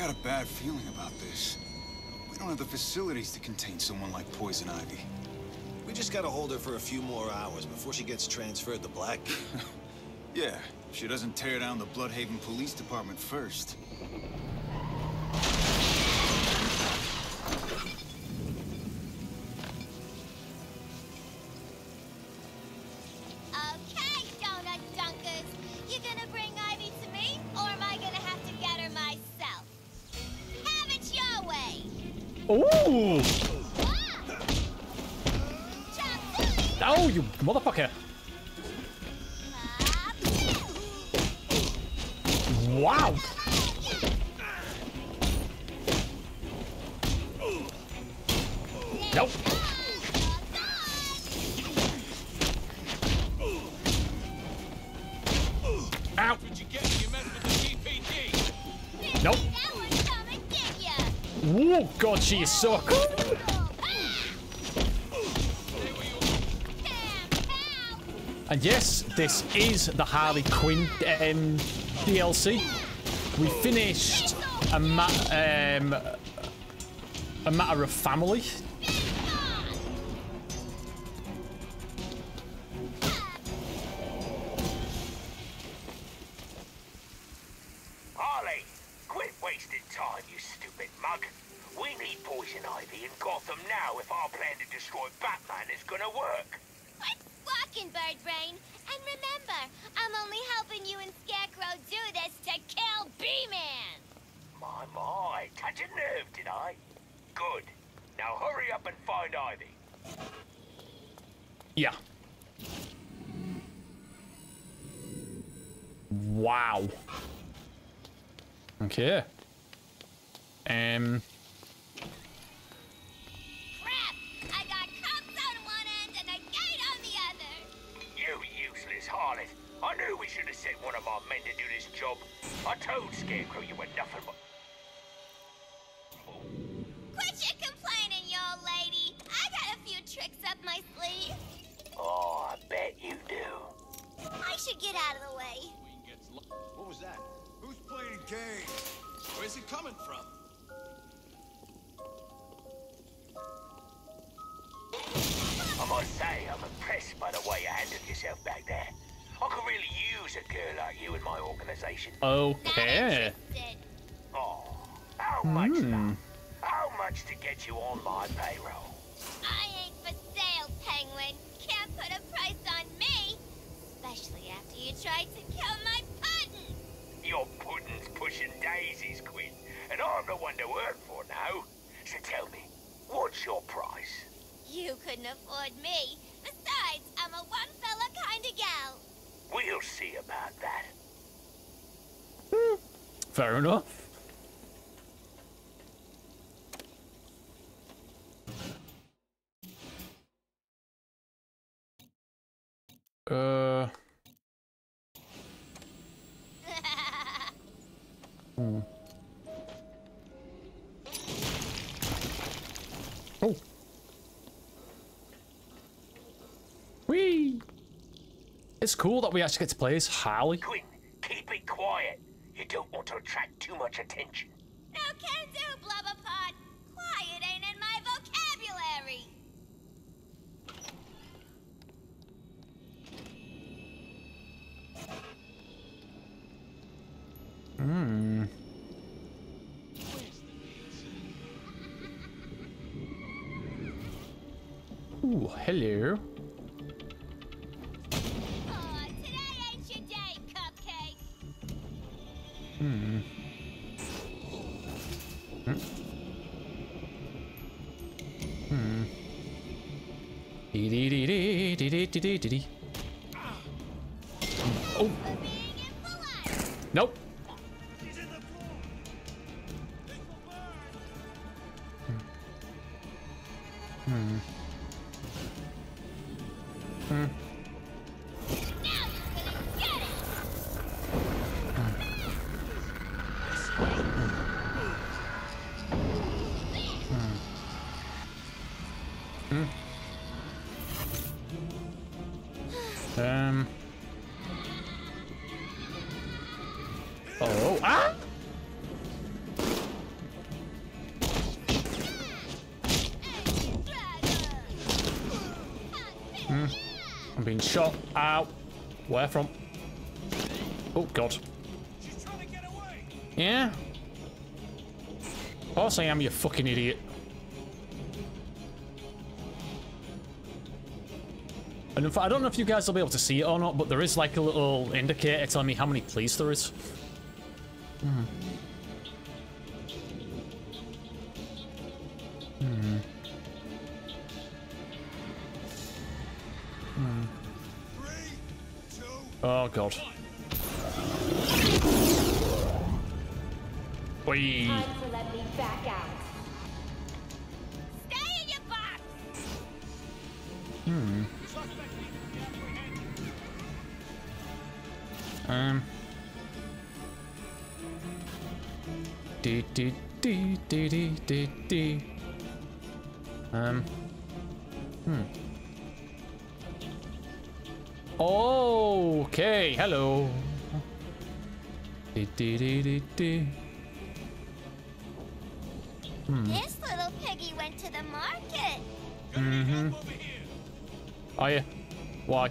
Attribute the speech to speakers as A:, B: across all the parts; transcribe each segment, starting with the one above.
A: got a bad feeling about this. We don't have the facilities to contain someone like Poison Ivy.
B: We just gotta hold her for a few more hours before she gets transferred to Black.
A: yeah, if she doesn't tear down the Blüdhaven Police Department first.
C: Oh, you motherfucker! Wow! Nope. Ow! Nope. Oh god, she is so cool. And yes, this is the Harley Quinn um, DLC. We finished a, ma um, a matter of family. Wow. Okay. Um.
D: Crap! I got cops on one end and a gate on the other.
E: You useless harlot. I knew we should have sent one of our men to do this job. I told Scarecrow you were nothing but...
D: Quit your complaining, you old lady. I got a few tricks up my sleeve.
E: Oh, I bet you do.
D: I should get out of the way.
F: Queen gets lo-
B: what was that? Who's playing games? Where's it coming from?
E: I must say, I'm impressed by the way you handled yourself back there. I could really use a girl like you in my organization.
C: Okay.
E: Oh, how much hmm. now? How much to get you on my payroll?
D: I ain't for sale, Penguin. Can't put a price on me. Especially after you tried to kill my puddin'.
E: Your puddin's pushing daisies, Quinn, and I'm the one to work for now. So tell me, what's your price?
D: You couldn't afford me. Besides, I'm a one fella kind of gal.
E: We'll see about that.
C: Hmm. Fair enough. It's cool that we actually get to play as Harley.
E: Quinn, keep it quiet. You don't want to attract too much attention.
D: no can do, Blubberpod. Quiet ain't in my vocabulary.
C: Hmm. Ooh, hello. dee dee dee dee. Oh. Nope. Hmm. Hmm. hmm. Ow. Where from? Oh, God. Yeah? Of course I am, you fucking idiot. And in fact, I don't know if you guys will be able to see it or not, but there is like a little indicator telling me how many police there is. Hmm. Um. Dee dee dee dee dee dee dee. Um. Hmm. Okay, hello. Dee dee dee dee dee.
D: This little piggy went to the market.
C: Mm-hmm. Are you? Why?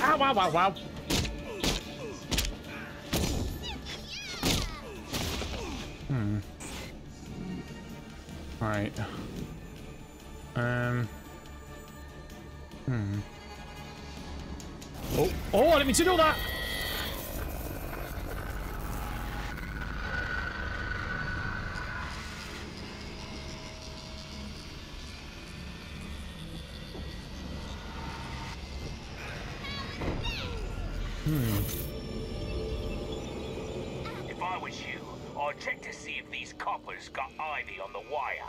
C: Ow, wow, wow, wow. Hmm. Right. Um. Hmm. Oh, oh, I didn't mean to do that.
E: If I was you, I'd check to see if these coppers got Ivy on the wire.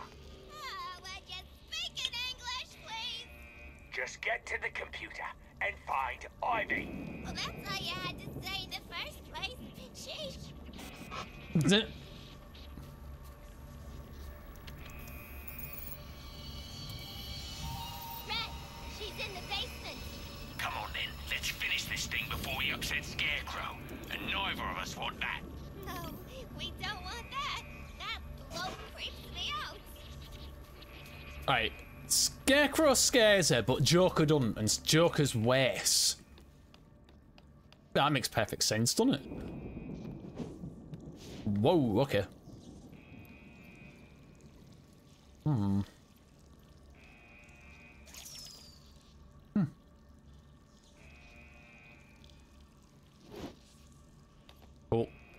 D: Oh, would you speak in English, please?
E: Hmm, just get to the computer and find Ivy.
D: Well, that's all you had to say in the first place. Sheesh.
E: Neither us want that.
D: No, we don't want that. That bloke creeps me out.
C: Right. Scarecrow scares her, but Joker doesn't, and Joker's worse. That makes perfect sense, doesn't it? Whoa, okay. Hmm. Oh. Diddle-diddle-diddle-diddle-dee.
D: What's the fuss about? Fine. Yeah. Yeah, boy.
A: Who the hell do you think you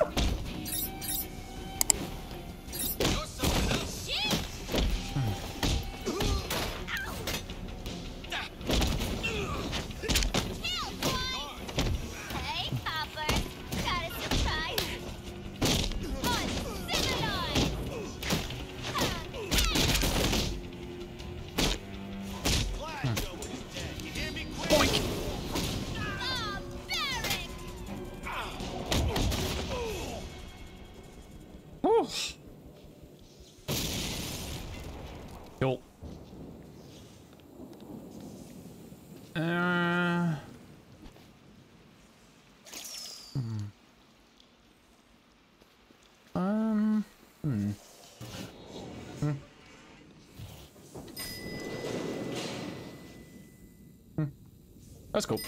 C: Jo. Uh. Um. Hmm. Hmm.
D: hmm.
C: That's cool.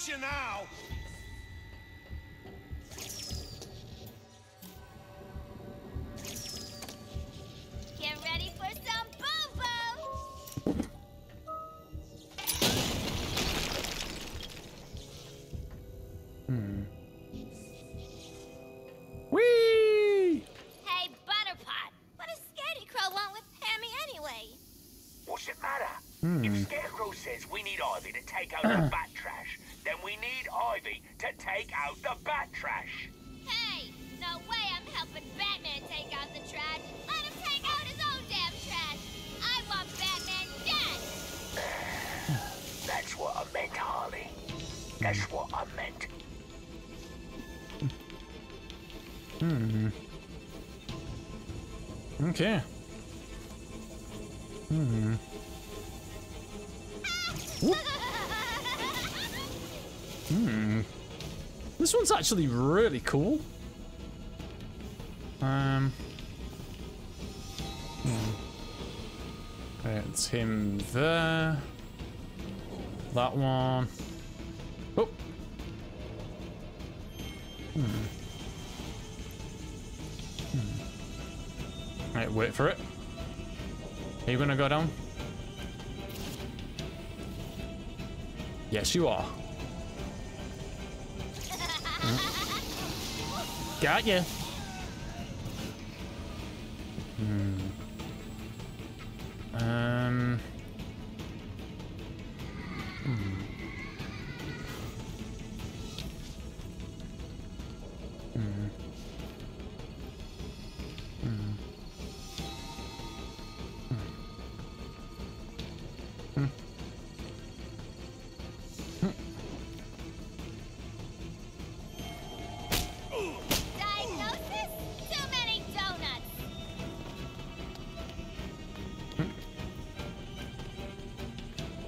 F: We got you now.
D: Get ready for some boo-boo! Hmm.
C: Whee!
D: Hey, Butterpot, what does Scaredy Crow want with Pammy anyway?
E: What's it matter? Hmm. If Scarecrow says we need Ivy to take out the That's what I meant. Hmm.
C: Okay. Hmm. This one's actually really cool. Um. hmm. It's him there. That one. Oh. Hmm. Hmm. Right, wait for it. Are you gonna go down? Yes, you are. Got you. Hmm.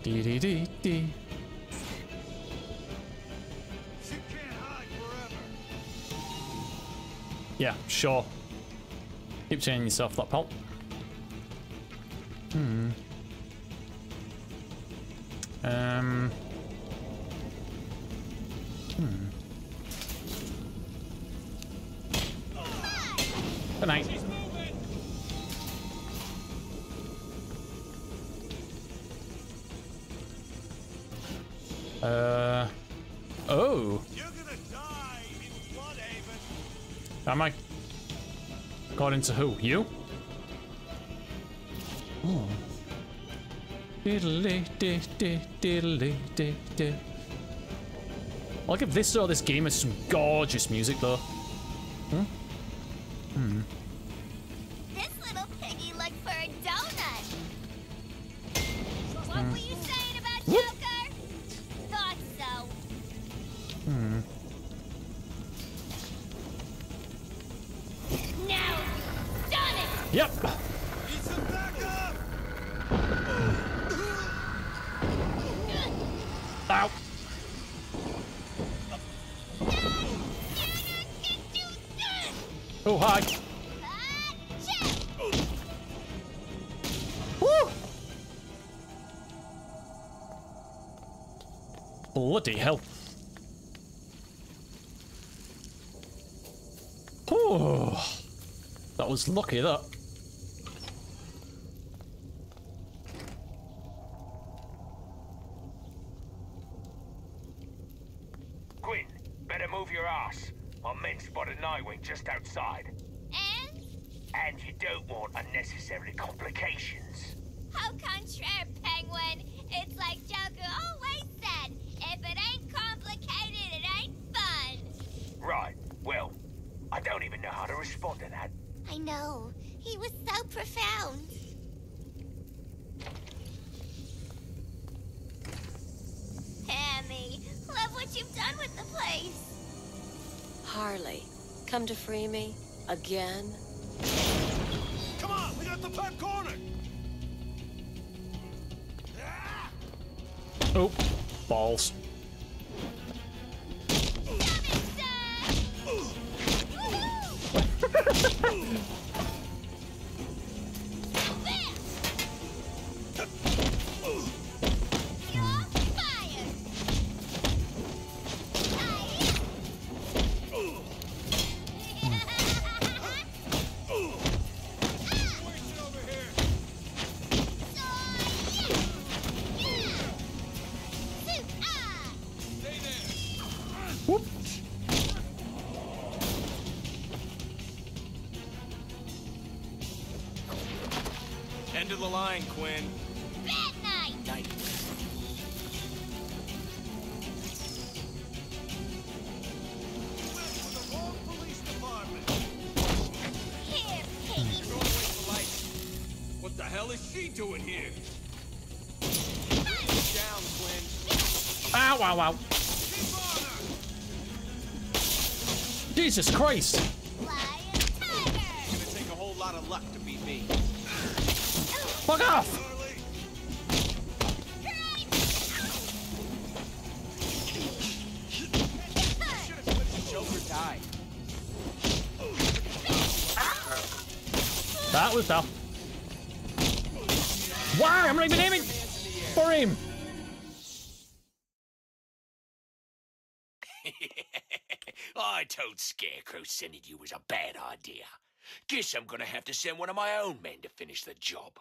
C: Dee dee dee dee. Yeah, sure. Keep changing yourself, that pal. Hmm. Um. Oh.
F: You're gonna die in Blüdhaven.
C: Am I? According to who? You? Oh. Diddly diddly dee dee. I'll give this or this game is some gorgeous music though.
D: This
C: Oh hi. Woo! Bloody hell. Oh, that was lucky, that.
E: Quinn, better move your ass. My men spotted Nightwing just outside.
D: And
E: And you don't want unnecessary complications.
D: how contraire, Penguin? It's like Joker always said: if it ain't complicated, it ain't fun.
E: Right, well, I don't even know how to respond to that.
D: I know. He was so profound. Pammy, love what you've done with the place.
G: Harley, come to free me? Again?
F: Come on, we got the pipe corner!
C: Oh, balls.
F: the line, Quinn.
D: Bad night.
F: the wrong police department.
D: Here. Hmm.
F: Going away for life. What the hell is she doing here? Down, Quinn.
C: Ow, ow, ow.
F: Keep on her.
C: Jesus Christ. Fuck off. That was tough. Wow, I'm not even aiming for him.
E: I told Scarecrow sending you was a bad idea. Guess I'm gonna have to send one of my own men to finish the job.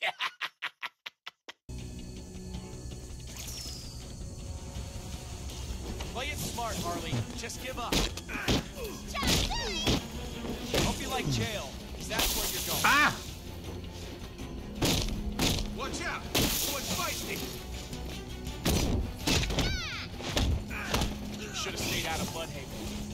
F: Play it smart, Harley. Just give up. Hope you like jail, that's where you're going.
C: Ah!
F: Watch out! Someone's feisty! Should have stayed out of Blüdhaven.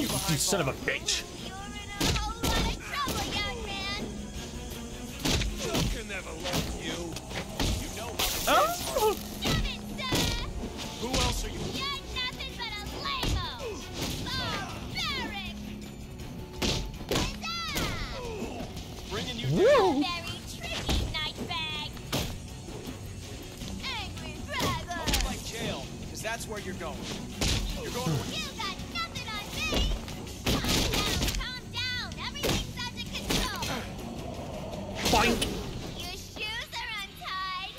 F: You
C: son of a bitch. Boink.
D: Your shoes are untied.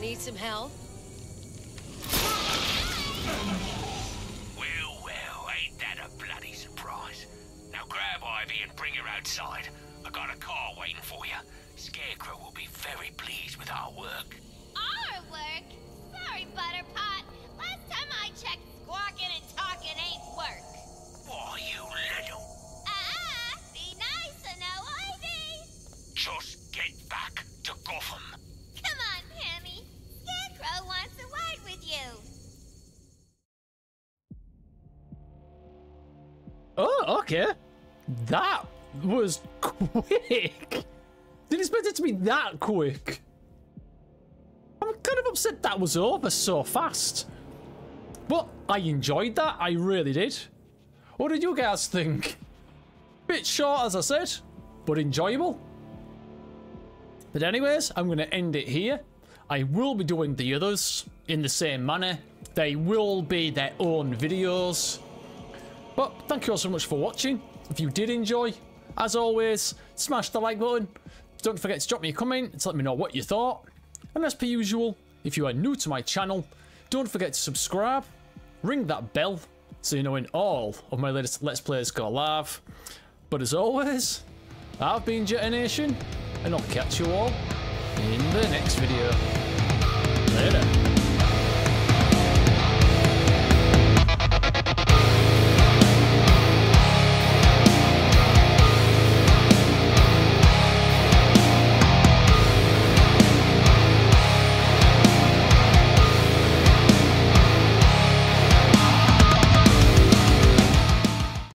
G: Need some help?
C: Oh, okay. That was quick. Didn't expect it to be that quick. I'm kind of upset that was over so fast. But I enjoyed that. I really did. What did you guys think? Bit short, as I said, but enjoyable. But anyways, I'm going to end it here. I will be doing the others in the same manner. They will be their own videos. But thank you all so much for watching. If you did enjoy, as always, smash the like button. Don't forget to drop me a comment to let me know what you thought. And as per usual, if you are new to my channel, don't forget to subscribe, ring that bell, so you know when all of my latest Let's Plays go live. But as always, I've been JettaNatioN, and I'll catch you all in the next video.